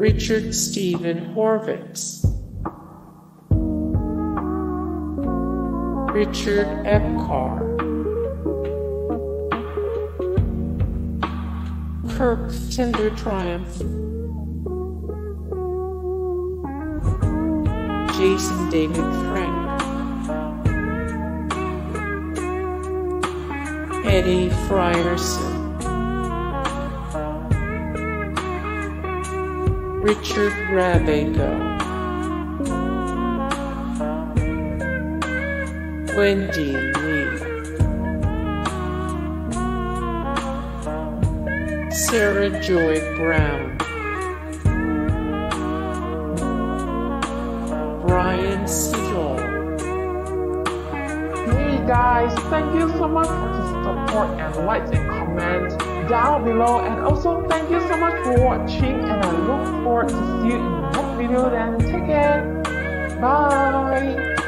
Richard Steven Horvitz, Richard Epcar, Kirk Tender Triumph, Jason David Frank, Eddie Frierson. Richard Rabago, Wendee Lee, Sarah Joy Brown, Brianne Siddall. Hey guys, thank you so much for the support and likes and comments down below. And also thank you watching and I look forward to see you in the next video then. Take care. Bye.